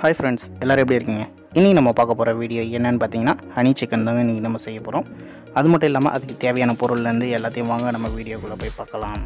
Hi friends எல்லோரும் எப்படி இருக்கீங்க? இன்றைக்கி நம்ம பார்க்க போகிற வீடியோ என்னென்னு பார்த்தீங்கன்னா ஹனி சிக்கன் தாங்க இன்றைக்கி நம்ம செய்ய போகிறோம் அது மட்டும் இல்லாமல் அதுக்கு தேவையான பொருள்லேருந்து எல்லாத்தையும் வாங்க நம்ம வீடியோக்குள்ளே போய் பார்க்கலாம்.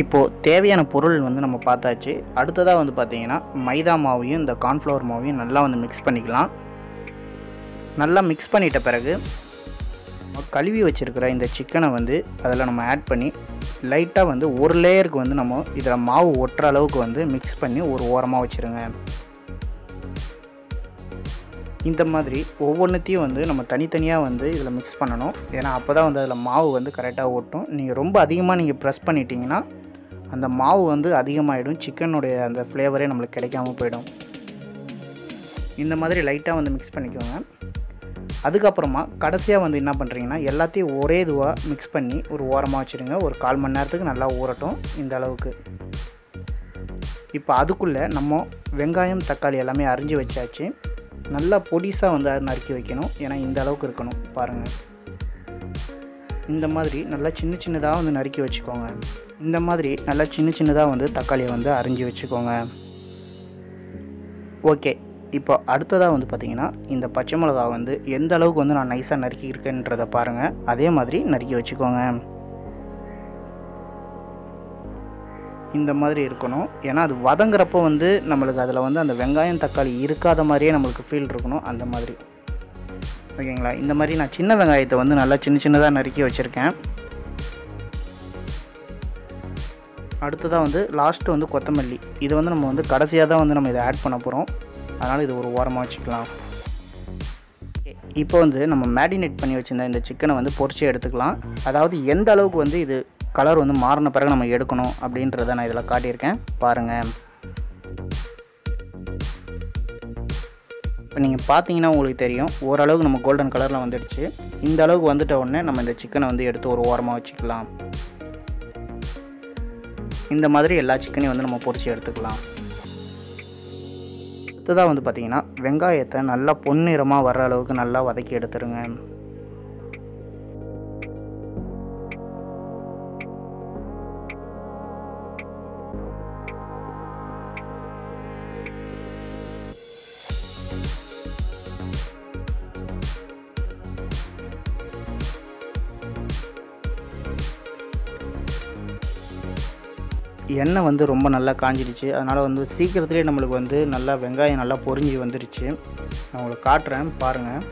இப்போது தேவையான பொருள் வந்து நம்ம பார்த்தாச்சு. அடுத்ததாக வந்து பார்த்திங்கன்னா மைதா மாவையும் இந்த கார்ன்ஃப்ளவர் மாவையும் நல்லா வந்து மிக்ஸ் பண்ணிக்கலாம். நல்லா மிக்ஸ் பண்ணிட்ட பிறகு கழுவி வச்சுருக்கிற இந்த சிக்கனை வந்து அதில் நம்ம ஆட் பண்ணி லைட்டாக வந்து ஒரு லேயருக்கு வந்து நம்ம இதில் மாவு ஒட்டுற அளவுக்கு வந்து மிக்ஸ் பண்ணி ஒரு ஓரமாக வச்சுருங்க. இந்த மாதிரி ஒவ்வொன்றுத்தையும் வந்து நம்ம தனித்தனியாக வந்து இதில் மிக்ஸ் பண்ணணும். ஏன்னா அப்போ தான் வந்து அதில் மாவு வந்து கரெக்டாக ஓட்டும் நீங்கள் ரொம்ப அதிகமாக நீங்கள் ப்ரெஸ் பண்ணிட்டீங்கன்னா அந்த மாவு வந்து அதிகமாகிடும் சிக்கனுடைய அந்த ஃப்ளேவரே நம்மளுக்கு கிடைக்காம போயிடும். இந்த மாதிரி லைட்டாக வந்து மிக்ஸ் பண்ணிக்கோங்க. அதுக்கப்புறமா கடைசியாக வந்து என்ன பண்ணுறீங்கன்னா எல்லாத்தையும் ஒரே இதுவாக மிக்ஸ் பண்ணி ஒரு ஓரமாக வச்சுருங்க. ஒரு கால் மணி நேரத்துக்கு நல்லா ஊறட்டும் இந்த அளவுக்கு. இப்போ அதுக்குள்ளே நம்ம வெங்காயம் தக்காளி எல்லாமே அரிஞ்சு வச்சாச்சு. நல்லா பொடிசாக வந்து நறுக்கி வைக்கணும். ஏன்னா இந்த அளவுக்கு இருக்கணும். பாருங்கள் இந்த மாதிரி நல்லா சின்ன சின்னதாக வந்து நறுக்கி வச்சுக்கோங்க. இந்த மாதிரி நல்லா சின்ன சின்னதாக வந்து தக்காளியை வந்து அரிஞ்சு வச்சுக்கோங்க. ஓகே. இப்போ அடுத்ததாக வந்து பார்த்திங்கன்னா இந்த பச்சை மிளகா வந்து எந்த அளவுக்கு வந்து நான் நைஸாக நறுக்கியிருக்கேன்றதை பாருங்கள் அதே மாதிரி நறுக்கி வச்சுக்கோங்க. இந்த மாதிரி இருக்கணும். ஏன்னா அது வதங்குறப்போ வந்து நம்மளுக்கு அதில் வந்து அந்த வெங்காயம் தக்காளி இருக்காத மாதிரியே நம்மளுக்கு ஃபீல் இருக்கணும். அந்த மாதிரி. ஓகேங்களா? இந்த மாதிரி நான் சின்ன வெங்காயத்தை வந்து நல்லா சின்ன சின்னதாக நறுக்கி வச்சுருக்கேன். அடுத்ததாக வந்து லாஸ்ட்டு வந்து கொத்தமல்லி. இது வந்து நம்ம வந்து கடைசியாக தான் வந்து நம்ம இதை ஆட் பண்ண போகிறோம் அதனால் இது ஒரு ஓரமாக வச்சுக்கலாம். இப்போ வந்து நம்ம மேடினேட் பண்ணி வச்சுருந்த இந்த சிக்கனை வந்து பொறிச்சி எடுத்துக்கலாம். அதாவது எந்த அளவுக்கு வந்து இது கலர் வந்து மாறின பிறகு நம்ம எடுக்கணும் அப்படின்றத நான் இதில் காட்டியிருக்கேன். பாருங்கள் இப்போ நீங்கள் பார்த்தீங்கன்னா உங்களுக்கு தெரியும். ஓரளவுக்கு நம்ம கோல்டன் கலரில் வந்துடுச்சு. இந்த அளவுக்கு வந்துட்ட உடனே நம்ம இந்த சிக்கனை வந்து எடுத்து ஒரு ஓரமாக வச்சுக்கலாம். இந்த மாதிரி எல்லா சிக்கனையும் வந்து நம்ம பொரிச்சு எடுத்துக்கலாம். அடுத்ததாக வந்து பார்த்திங்கன்னா வெங்காயத்தை நல்லா பொன்னிறமாக வர அளவுக்கு நல்லா வதக்கி எடுத்துருங்க. எண்ணெய் வந்து ரொம்ப நல்லா காஞ்சிடுச்சு. அதனால் வந்து சீக்கிரத்துலேயே நம்மளுக்கு வந்து நல்லா வெங்காயம் நல்லா பொரிஞ்சு வந்துடுச்சு நான் உங்களுக்கு காட்டுறேன் பாருங்கள்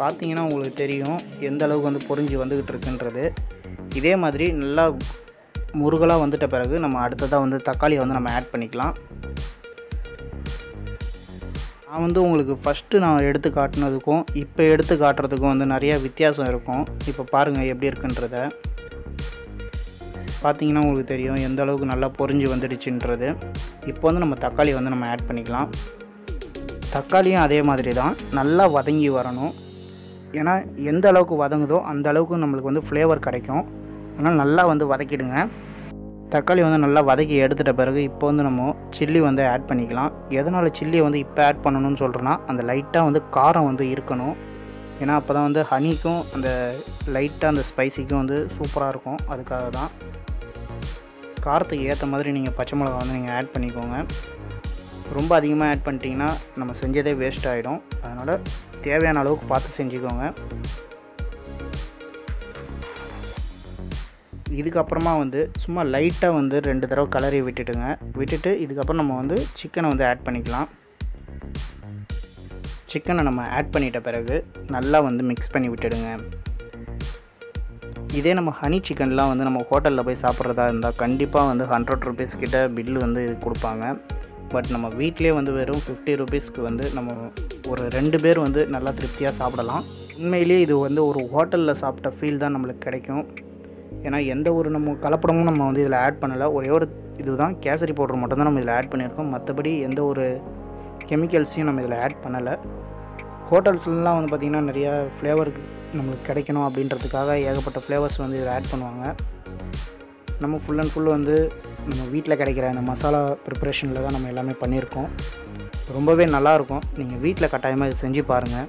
பார்த்தீங்கன்னா உங்களுக்கு தெரியும் எந்த அளவுக்கு வந்து பொரிஞ்சு வந்துக்கிட்டு இருக்குன்றது. இதே மாதிரி நல்லா முருகலாக வந்துட்ட பிறகு நம்ம அடுத்ததாக வந்து தக்காளியை வந்து நம்ம ஆட் பண்ணிக்கலாம். நான் வந்து உங்களுக்கு ஃபஸ்ட்டு நான் எடுத்து காட்டினதுக்கும் இப்போ எடுத்து காட்டுறதுக்கும் வந்து நிறையா வித்தியாசம் இருக்கும். இப்போ பாருங்கள் எப்படி இருக்குன்றத. பார்த்தீங்கன்னா உங்களுக்கு தெரியும் எந்த அளவுக்கு நல்லா பொரிஞ்சு வந்துடுச்சுன்றது. இப்போ வந்து நம்ம தக்காளி வந்து நம்ம ஆட் பண்ணிக்கலாம். தக்காளியும் அதே மாதிரி தான் நல்லா வதங்கி வரணும். ஏன்னா எந்த அளவுக்கு வதங்குதோ அந்த அளவுக்கு நம்மளுக்கு வந்து ஃப்ளேவர் கிடைக்கும். அதனால் நல்லா வந்து வதக்கிடுங்க. தக்காளி வந்து நல்லா வதக்கி எடுத்துகிட்ட பிறகு இப்போ வந்து நம்ம சில்லி வந்து ஆட் பண்ணிக்கலாம். எதனால் சில்லியை வந்து இப்போ ஆட் பண்ணணும்னு சொல்கிறேன்னா அந்த லைட்டாக வந்து காரம் வந்து இருக்கணும். ஏன்னா அப்போ தான் வந்து ஹனிக்கும் அந்த லைட்டாக அந்த ஸ்பைசிக்கும் வந்து சூப்பராக இருக்கும். அதுக்காக தான். காரத்துக்கு ஏற்ற மாதிரி நீங்கள் பச்சை மிளகா வந்து நீங்கள் ஆட் பண்ணிக்கோங்க. ரொம்ப அதிகமாக ஆட் பண்ணிட்டீங்கன்னா நம்ம செஞ்சதே வேஸ்ட் ஆகிடும் அதனால் தேவையான அளவுக்கு பார்த்து செஞ்சுக்கோங்க. இதுக்கப்புறமா வந்து சும்மா லைட்டாக வந்து ரெண்டு தடவை கலரி விட்டுட்டுங்க. விட்டுட்டு இதுக்கப்புறம் நம்ம வந்து சிக்கனை வந்து ஆட் பண்ணிக்கலாம். சிக்கனை நம்ம ஆட் பண்ணிட்ட பிறகு நல்லா வந்து மிக்ஸ் பண்ணி விட்டுடுங்க. இதே நம்ம ஹனி சிக்கன்லாம் வந்து நம்ம ஹோட்டலில் போய் சாப்பிட்றதா இருந்தால் கண்டிப்பாக வந்து ஹண்ட்ரட் ருபீஸ் கிட்ட பில்லு வந்து இது கொடுப்பாங்க. பட் நம்ம வீட்டிலே வந்து வெறும் ஃபிஃப்டி ருபீஸ்க்கு வந்து நம்ம ஒரு ரெண்டு பேர் வந்து நல்லா திருப்தியாக சாப்பிடலாம். உண்மையிலேயே இது வந்து ஒரு ஹோட்டலில் சாப்பிட்ட ஃபீல் தான் நம்மளுக்கு கிடைக்கும். ஏன்னா எந்த ஒரு நம்ம கலப்படமும் நம்ம வந்து இதில் ஆட் பண்ணலை. ஒரே ஒரு இதுதான் கேசரி பவுடர் மட்டும்தான் நம்ம இதில் ஆட் பண்ணியிருக்கோம். மற்றபடி எந்த ஒரு கெமிக்கல்ஸையும் நம்ம இதில் ஆட் பண்ணலை. ஹோட்டல்ஸ்லாம் வந்து பார்த்திங்கன்னா நிறையா ஃப்ளேவர் நம்மளுக்கு கிடைக்கணும் அப்படின்றதுக்காக ஏகப்பட்ட ஃப்ளேவர்ஸ் வந்து இதில் ஆட் பண்ணுவாங்க. நம்ம ஃபுல் அண்ட் ஃபுல் வந்து நம்ம வீட்டில் கிடைக்கிற அந்த மசாலா ப்ரிப்ரேஷனில் தான் நம்ம எல்லாமே பண்ணியிருக்கோம். ரொம்பவே நல்லாயிருக்கும். நீங்கள் வீட்டில் கட்டாயமாக இது செஞ்சு பாருங்கள்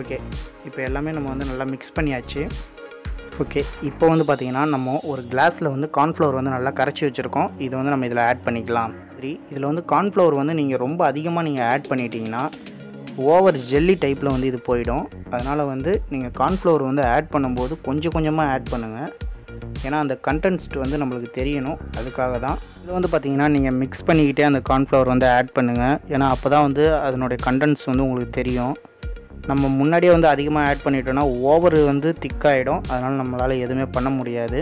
ஓகே இப்போ எல்லாமே நம்ம வந்து நல்லா மிக்ஸ் பண்ணியாச்சு. ஓகே இப்போ வந்து பார்த்திங்கன்னா நம்ம ஒரு கிளாஸில் வந்து கார்ன்ஃப்ளவர் வந்து நல்லா கரைச்சி வச்சுருக்கோம். இதை வந்து நம்ம இதில் ஆட் பண்ணிக்கலாம். சரி இதில் வந்து கார்ன்ஃப்ளவர் வந்து நீங்கள் ரொம்ப அதிகமாக நீங்கள் ஆட் பண்ணிட்டீங்கன்னா ஓவர் ஜெல்லி டைப்பில் வந்து இது போயிடும். அதனால் வந்து நீங்கள் கார்ன்ஃப்ளவர் வந்து ஆட் பண்ணும்போது கொஞ்சம் கொஞ்சமாக ஆட் பண்ணுங்கள் ஏன்னா அந்த கண்டென்ட்ஸ்ட் வந்து நம்மளுக்கு தெரியணும். அதுக்காக தான். இது வந்து பார்த்திங்கன்னா நீங்கள் மிக்ஸ் பண்ணிக்கிட்டே அந்த கார்ன்ஃப்ளவர் வந்து ஆட் பண்ணுங்கள் ஏன்னா அப்போ தான் வந்து அதனுடைய கண்டென்ட்ஸ் வந்து உங்களுக்கு தெரியும். நம்ம முன்னாடியே வந்து அதிகமாக ஆட் பண்ணிட்டோன்னா ஓவர் வந்து திக்காகிடும் அதனால் நம்மளால் எதுவுமே பண்ண முடியாது.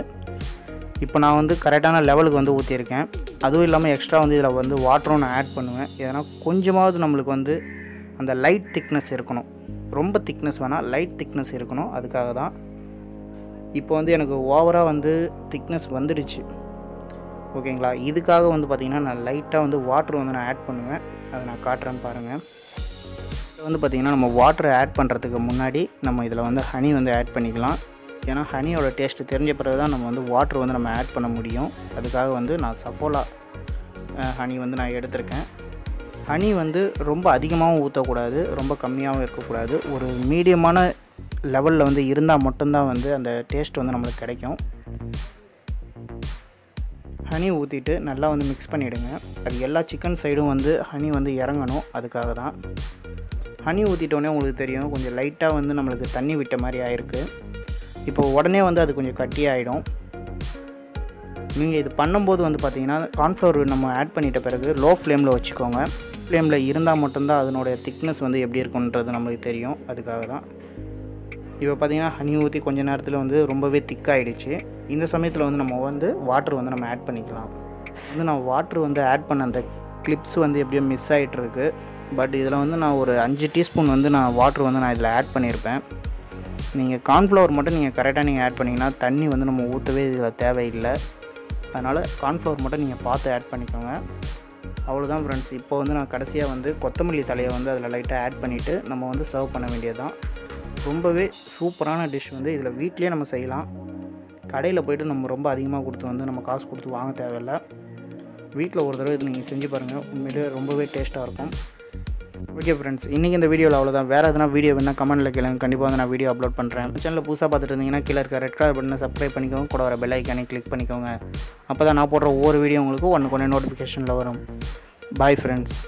இப்போ நான் வந்து கரெக்டான லெவலுக்கு வந்து ஊற்றியிருக்கேன் அதுவும் இல்லாமல் எக்ஸ்ட்ரா வந்து இதில் வந்து வாட்டரும் நான் ஆட் பண்ணுவேன். ஏன்னா கொஞ்சமாவது நம்மளுக்கு வந்து அந்த லைட் திக்னஸ் இருக்கணும். ரொம்ப திக்னஸ் வேணால் லைட் திக்னஸ் இருக்கணும். அதுக்காக தான். இப்போ வந்து எனக்கு ஓவராக வந்து திக்னஸ் வந்துடுச்சு. ஓகேங்களா? இதுக்காக வந்து பார்த்திங்கன்னா நான் லைட்டாக வந்து வாட்டர் வந்து நான் ஆட் பண்ணுவேன். அதை நான் காட்டுறேன் பாருங்கள் இப்போ வந்து பார்த்திங்கன்னா நம்ம வாட்டரை ஆட் பண்ணுறதுக்கு முன்னாடி நம்ம இதில் வந்து ஹனி வந்து ஆட் பண்ணிக்கலாம். ஏன்னா ஹனியோட டேஸ்ட்டு தெரிஞ்ச பிறகு தான் நம்ம வந்து வாட்டர் வந்து நம்ம ஆட் பண்ண முடியும். அதுக்காக வந்து நான் சஃபோலா ஹனி வந்து நான் எடுத்திருக்கேன். ஹனி வந்து ரொம்ப அதிகமாகவும் ஊற்றக்கூடாது ரொம்ப கம்மியாகவும் இருக்கக்கூடாது. ஒரு மீடியமான லெவலில் வந்து இருந்தால் மட்டும்தான் வந்து அந்த டேஸ்ட் வந்து நம்மளுக்கு கிடைக்கும். ஹனி ஊற்றிட்டு நல்லா வந்து மிக்ஸ் பண்ணிவிடுங்க அது எல்லா சிக்கன் சைடும் வந்து ஹனி வந்து இறங்கணும் அதுக்காக தான். ஹனி ஊற்றிட்டோன்னே உங்களுக்கு தெரியும். கொஞ்சம் லைட்டாக வந்து நம்மளுக்கு தண்ணி விட்ட மாதிரி ஆயிருக்கு. இப்போ உடனே வந்து அது கொஞ்சம் கட்டி ஆகிடும் நீங்கள் இது பண்ணும்போது வந்து பார்த்தீங்கன்னா கார்ன்ஃப்ளவர் நம்ம ஆட் பண்ணிட்ட பிறகு லோ ஃப்ளேமில் வச்சுக்கோங்க. ஃப்ளேமில் இருந்தால் மட்டும்தான் அதனுடைய திக்னஸ் வந்து எப்படி இருக்குன்றது நம்மளுக்கு தெரியும். அதுக்காக தான். இப்போ பார்த்தீங்கன்னா ஹனி ஊற்றி கொஞ்ச நேரத்தில் வந்து ரொம்பவே திக்காகிடுச்சு இந்த சமயத்தில் வந்து நம்ம வந்து வாட்டர் வந்து நம்ம ஆட் பண்ணிக்கலாம். வந்து நான் வாட்ரு வந்து ஆட் பண்ண அந்த கிளிப்ஸ் வந்து எப்படியோ மிஸ் ஆகிட்டுருக்கு பட் இதில் வந்து நான் ஒரு அஞ்சு டீஸ்பூன் வந்து நான் வாட்ரு வந்து நான் இதில் ஆட் பண்ணியிருப்பேன். நீங்கள் கார்ன்ஃப்ளவர் மட்டும் நீங்கள் கரெக்டாக நீங்கள் ஆட் பண்ணிங்கன்னா தண்ணி வந்து நம்ம ஊற்றவே இதில் தேவையில்லை. அதனால் கார்ன்ஃப்ளவர் மட்டும் நீங்கள் பார்த்து ஆட் பண்ணிக்கோங்க. அவ்வளோதான் ஃப்ரெண்ட்ஸ் இப்போ வந்து நான் கடைசியாக வந்து கொத்தமல்லி தலையை வந்து அதில் லைட்டாக ஆட் பண்ணிவிட்டு நம்ம வந்து சர்வ் பண்ண வேண்டியது தான் ரொம்பவே சூப்பரான டிஷ் வந்து இதில் வீட்லேயே நம்ம செய்யலாம். கடையில் போய்ட்டு நம்ம ரொம்ப அதிகமாக கொடுத்து வந்து நம்ம காசு கொடுத்து வாங்க தேவையில்லை. வீட்டில் ஒரு தடவை இது நீங்கள் செஞ்சு பாருங்கள் உண்மையிலே ரொம்பவே டேஸ்ட்டாக இருக்கும். ஓகே ஃப்ரெண்ட்ஸ் இன்றைக்கி இந்த வீடியோவில் அவ்வளோதான் வேறு எதனா வீடியோ வேணால் கமெண்ட்டில் கேளுங்க. கண்டிப்பாக வந்து நான் வீடியோ அப்லோட் பண்ணுறேன் சேனலில் புதுசாக பார்த்துட்டு இருந்தீங்கன்னா கீழே இருக்க ரெட் கலர் பட்டனை சப்ஸ்கிரைப் பண்ணிக்கோங்க. கூட வர பெல் ஐக்கானே கிளிக் பண்ணிக்கோங்க. அப்போ தான் நான் போடுற ஒவ்வொரு வீடியோ உங்களுக்கு ஒன்று கொண்டு நோட்டிஃபிகேஷனில் வரும். Bye friends